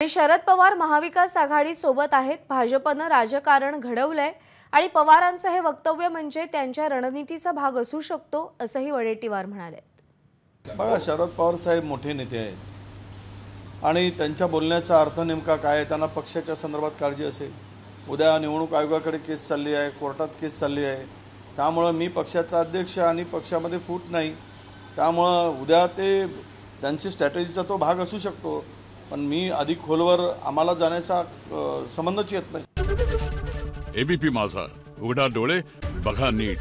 आणि शरद पवार महाविकास आघाडी सोबत आहेत. भाजपनं राजकारण घडवलंय आणि पवारांचं हे वक्तव्य म्हणजे त्यांच्या रणनीतीचा भाग असू शकतो असंही वडेट्टीवार म्हणाले. बघा शरद पवार साहेब मोठे नेते आहेत. आणि त्यांच्या बोलण्याचा अर्थ नेमका काय आहे? त्यांना पक्षाच्या संदर्भात काळजी असेल. उद्या निवडणूक आयोगाकडे केस चालली आहे कोर्टात केस चालली आहे. त्यामुळं मी पक्षाचा अध्यक्ष आणि पक्षामध्ये फूट नाही. त्यामुळं उद्या ते त्यांची स्ट्रॅटेजीचा तो भाग असू शकतो. पण मी अधिक खोलवर आम्हाला जाण्याचा संबंधच येत नाही. एबीपी माझा. उघडा डोळे बघा नीट.